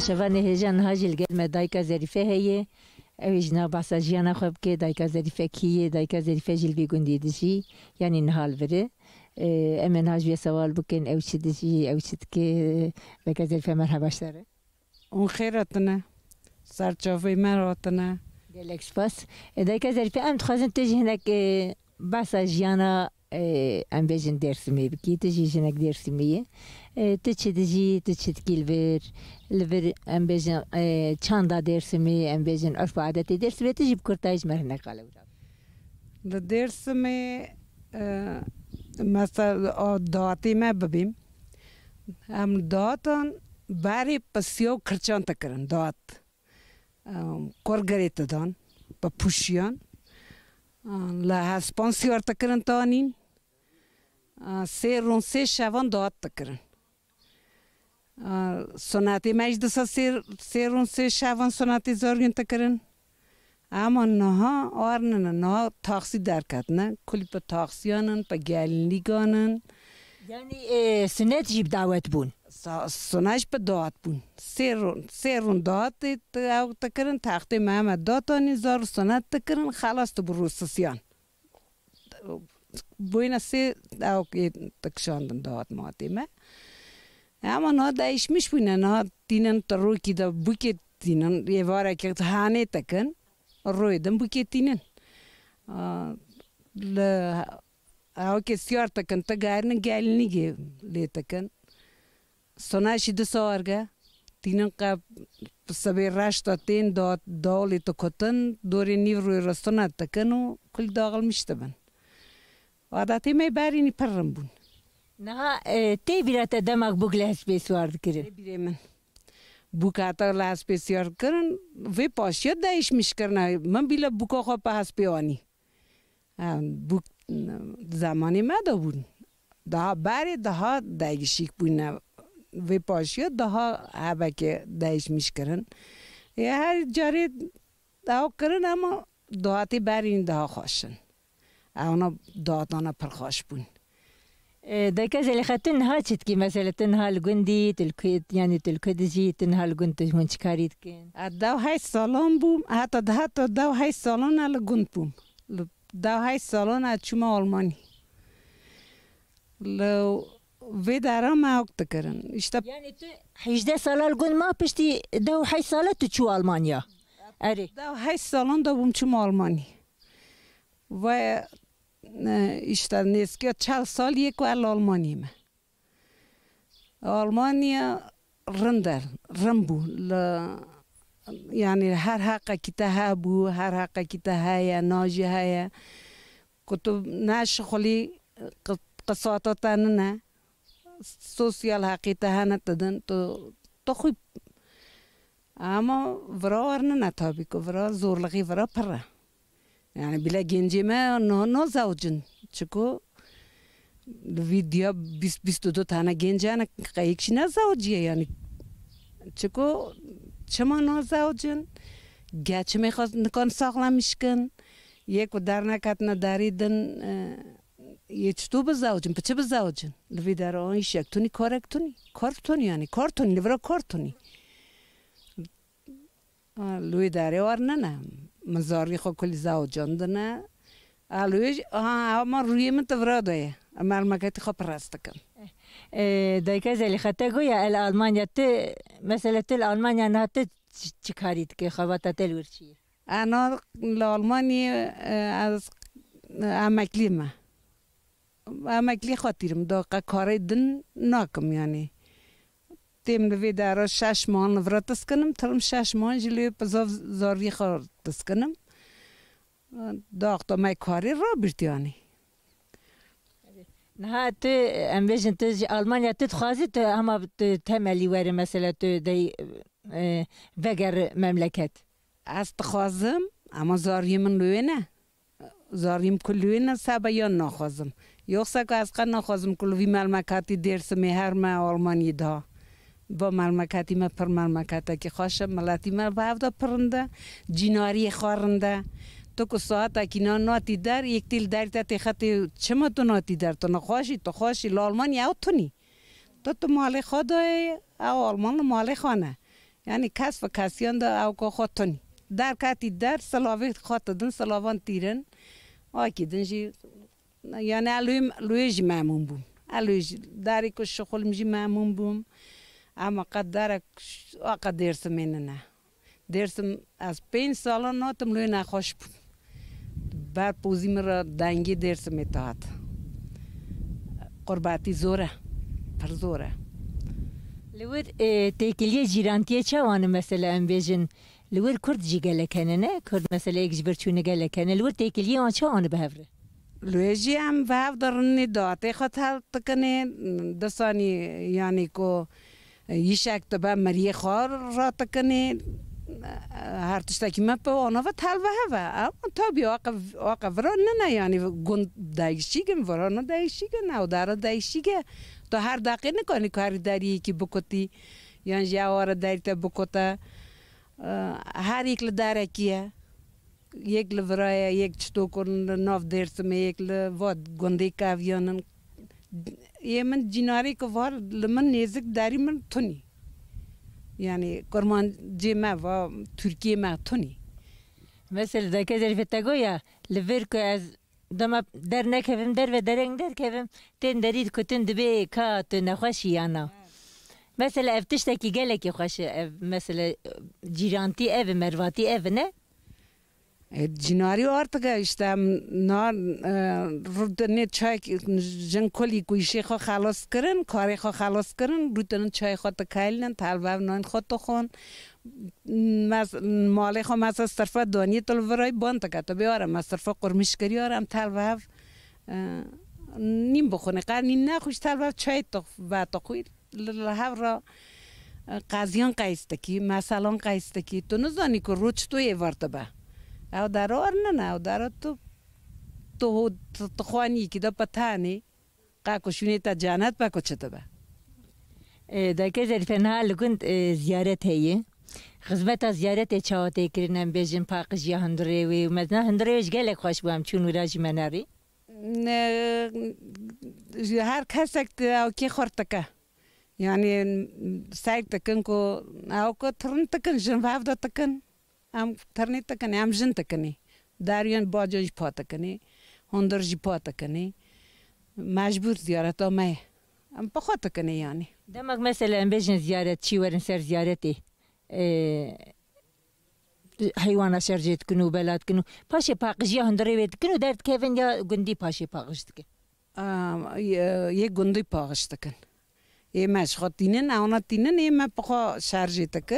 şevan heyecan hacil gelme dayka zerife heye. Ev jina bahsa jiyana xwe bike dayka zerife kiye dayka zerife jil vî gundî dijî yanî nihal vire. E, Emen, ê hajviye sewal bikin ew çi dijî ew çi dike dayka zerife merheba ji te re. Hûn xêr hatine serçavê me hatine. Gelek spas. E, dayka zerife em dixwazin tu hinek bahsa jiyana an bejin Dersimê bikî tu jî jinek Dersimiyê tu çi dijî tu çi dikîlbir li vir em bêjin çanda Dersimi, em bêjin örf adetê Dersimê tu jî bi kurtayî ji me hinek qale Li Dersimê mesela datê me bibîm em datan berê pisiya û kirçan te kirin dat korgerê te dan bi pûşiyan li hespan ser um ser chavandote quer sonati mais de só ser ser um ser chavan sonati zorgun takaran اما نها آرنن نها تاقسی درکتنه کلی پا تاقسیانن پا گلنیگانن یعنی سنت جیب دعوت بون سنش پا داد بون سیرون سیرون داد او تکرن تخت محمد داتانی زار سنت تکرن خلاص تو بروسسیان boyuna se avk takşandın dağıt matime. Ama na işmiş bu ne na tinen taroy ki da buket tinen evara ki hane takın roy buket tinen. Le ki esiyor takın ta gayrın gelini ge le takın. Sona şidi sorga tinen kap sabi raşta ten dağıt dağlı takotun dore nivruyra sona takın o kul dağılmıştı ben. عادت می برینی پرم بون نه تی بیرات دماغ بگلش بسیار کرد بیره من بوکاتا لاس بسیار کرن وی پاشیت دایش میش کرنا من بیلا بوکا خواه پاس پیوانی بوک زمانی ما دا بون daha bari daha değişik buna ve paşıyor daha habeke değişmiş kırın. Ya her cari daha kırın ama doğatı bari daha hoşsun. اونا دادانا پرخاش بون دکه زلی خاتن ها چیت کی مثلا تنها لگندی تلکید یعنی تلکدجی تنها لگند تجمن چکارید کن دو های سالان بوم حتی ده تا دو های سالان لگند بوم دو های سالان از چما آلمانی لو وی درام اوکت کرن اشتا یعنی تو 18 ساله لگند ما پشتی دو های ساله تو چو آلمانیا اره دو های سالان دو بوم چما آلمانی و иштан нест ки чал сол еку ал олмонима олмония рындар рымбу яъне bu har кита ҳа бу ҳар ҳаққа кита ҳая ножи ҳая кутуб наши хули қисототанина социал ҳақита ҳана тидин то то хуб аммо виро арнина тобику виро зӯрлиғи виро пирра Yani bile gencime no no zavucun. Çünkü video biz biz tutu tane gencana kayık şina zavucuya yani. Çünkü çama no zavucun. Geçme kon saklamışkın. Yek bu darna katna daridin. E, Yetiştu bu zavucun, pıçı bu zavucun. Lvidar on işek tuni korek tuni. Kork tuni yani, kork tuni, livra kork tuni. Lvidar e ornanam. مزاری کلی زوجاندنه الویج ها ما روی من تفراده اما المكات خب راست كم دايكا زي اللي خاتاكو يا المانيا تي مسألة المانيا انها تي تشكاري تكي خواتا تلورشي انا لالمانيا از اما كليما اما كلي خاطر مداقة كاري دن ناكم يعني تیم لوی در شش مان ورا تسکنم تلم شش مان جلی پزاف زاروی خار تسکنم داغتا مای کاری را برتیانی نه تو امبیشن تو آلمانیا تو خوازی تو همه تملی وری مثلا تو دی وگر مملکت از خوازم اما زاریم لوی نه زاریم کلوی نه سبا یا نخوازم یخسا که از قد نخوازم کلوی ملمکاتی درسمی هر ما آلمانی ده با مرمکتی ما پر مملکت که خواشم ملتی ما بعد پرنده جیناری خورنده تو که ساعت اکینا ناتی در یک تیل در تا چه چما تو ناتی در تو نخواشی تو خوشی لالمان یا تو نی تو تو مال خدای او آلمان مال خانه یعنی کس و کسیان دا او که خود تو در کتی در سلاوی خود دن سلاوان تیرن آکی دنجی یعنی علوی لویج معمون بوم علوی داری که شخول Ama kadar o kadar menina. Dersim az 5 sala notim loy naxosh. E bar pozimra dangi dersim etaat. Qurbati zora. Par zora. لور تکلیه جیرانتیه چوانه مثلا ام بیجن لور کرد جی گله کنه نه کرد مثلا یک جبر چونه گله کنه لور تکلیه آن چوانه بهوره لور جی هم بهو دارن داته خطر تکنه دسانی یعنی که یشک تو به مریه را تکنی هر تشتکی من په آنها و تلوه و اما تا بی آقا ورا نه یعنی گند دایشیگه ورا نه دایشیگه نه و دارا دایشیگه تو هر دقیقه نکنی کاری داری یکی بکتی یعنی جوار داری تا بکتا هر یک لداره کیه یک ورای یک چطور کن ناف درسمه یک واد گنده کاویانن yemin cinareke var li min nêzik derî min tunî yani kormancê me va Tirkiye me tunî Mesela deke derfete goya li vir ku ez dema dernekevim der ve dereng derkevim tên derî kutin dibê ka tu nexweşî yana. Mesela ev tiştekî gelekî xweş ev mesela cîrantî ev mervatî ev ne جناری وارد که ایستم نه روتن چای جنگلی کویش خو خلاص کردن کاری خو خلاص کردن روتن چای خود کایل نه تلویب خود تو خون مال خو مثلا صرف دانیت دانی ورای بانت که تو بیارم مثلا صرف قرمش کری نیم بخونه کار نیم نه خوش چای تو و تو خوید را قاضیان قایست کی مثلا قایست کی تو نزدیک تو توی وارد با او در آر نه نه او در آر تو تو تخوانی که دا پتانی قاکو شونه تا جانت با کچه با دایکه زرفنها لگند زیارت هیه خدمت زیارت چاوته کردن بیشتر پاکش یا هندره وی مثلا هندره ویش گله خوش بام چون وراج مناری هر کس اکت او کی خورت که یعنی سعی تکن کو او کو ترن تکن جنب هفت تکن am tărni tăcăne, am jân tăcăne. Dar eu bogio de pota căne, hondor de pota căne, mai bur ziara to mai. Am pahota căne iani. Da mag mesela în bejin ziara ciwer în ser ziareti. حيوانا شرجت كنو بلاد كنو باشي باقج يا هندريت كنو دارت كيفن يا غندي باشي باقجتك اه يا غندي باقجتك يا ماش خطينن اونا تينن يا ما بقا شرجتك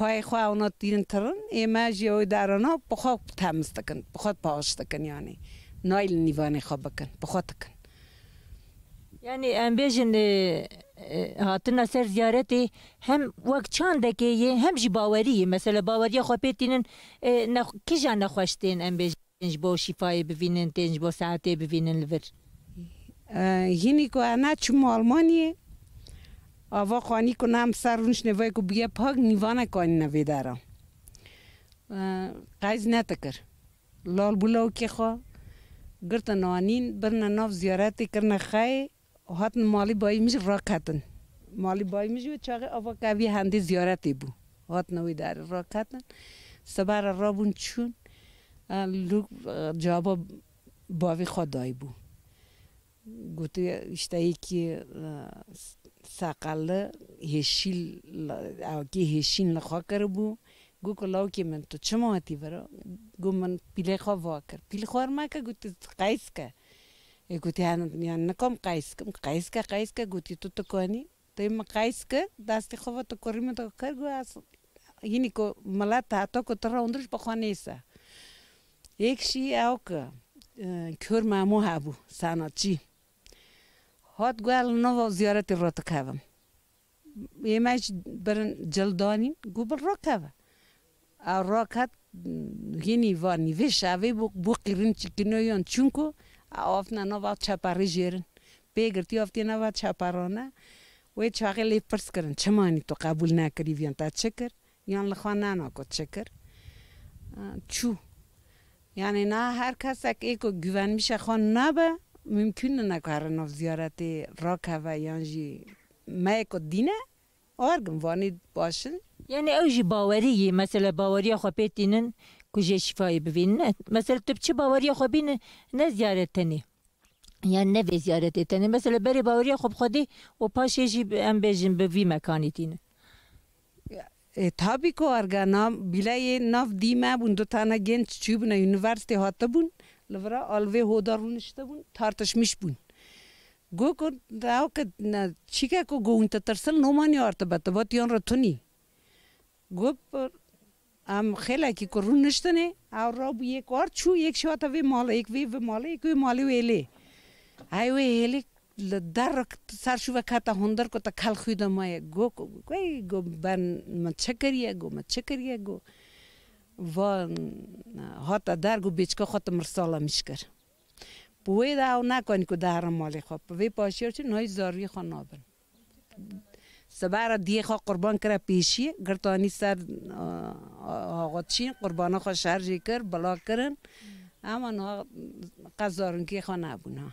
پای خو اونا دین ترن ایما جیو دارانا بخوا تمز دکن بخوا پاش دکن یعنی نایل نیوان خوا بکن بخوا دکن یعنی ام بیجن هاتنا سر زیارتی هم وقت چان دکه یه هم جی باوریه مثلا باوری خو پیتینن نخ... کی جان نخوشتین ام بیجن با شفای ببینن تنج با ساعته ببینن لور هینی که انا چم آلمانیه آوا قانی نام سر رونش نوای کو بیا پاک نیوانه کانی نوی دارا قیز نتکر لال بولاو که خوا گرت نوانین برنا ناف زیارتی کرن خی هات مالی بایی میش کتن مالی بایی میش و چاقه آوا کبی هندی زیارتی بو هات نوی دار راکتن سبر رابون چون لوک جواب باوی خدای بو گوتی اشتایی که ساقاله هشیل او که هشین لخوا کرده بو گو کلاو که من تو چه ماتی برا گو من پیله خواه وا کرد پیله خواه ما که گو تو قیس که گو تی هنم یعنی نکم قیس کم قیس که قیس که گو تی تو تکانی تو ایم قیس که دستی خواه تو کریم تو کر گو اصلا یعنی که ملا تا تا که تر اندرش بخواه نیسا یک شی او که کور مامو هبو ساناچی هات قال نوفا زيارة الرتكابة يماش برن جلداني قو بالركابة الراك هات هيني فاني في شافي بو بو قرن تكنويون تشونكو عرفنا نوفا تشاباري جيرن بيقر تيوفتي نوفا تشابارونا ويتشاغي لي برس كرن تشماني تو قابلنا كريفيان تا تشكر يان لخوانانا كو تشكر تشو Yani na her kasek eko güvenmişe kon nabe ممکن نکردن از زیارت راکه و یانجی میکو دینه آرگم وانی باشن یعنی اوجی باوری مثلا باوری خو پیتینن کجا شفای ببینن مثلا تو چه باوری خو بین نه زیارت نی یعنی نه زیارت تنی مثلا بری باوری خو خودی و پاشی ام بجن به وی مکانی تینه تابی کو ارگانا بیلای ناف دیمه بون دو تانا گنج چوب نه یونیورسیتی هاته بون Livra alve hodarun işte bun tartışmış bun. Go ko dao ka na chika ko go unta tarsal no mani arta bata bat yon ratuni. Go par am khela ki ko run nishtane aur rob ek aur chu ek shwata ve mala ek ve ve mala ek ve mala ele. Ai ve ele لدرك صار شو بكاتا هندر كو تكال خيدا مايا جو كو جو بان ما تشكريا جو ما تشكريا جو va hata dargu bechka hota mirsala mishkar pue dao nakon ku daram mali khop ve pashir chi noi zarvi khanaben سبارا دیخا قربان کرا پیشی گرتانی سر آقا چین قربانا خواه شرجی کر بلا کرن اما نا قزارون که خواه نبونا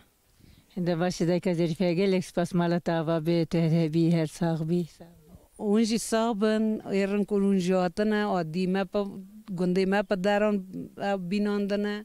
هنده باشه ده که زریفه گل اکسپاس مالا تاوا بی تهره بی هر ساق بی اونجی ساق بن ایرن کل اونجی آتنا آدیمه پا gândi me për derën e binën dhe ne.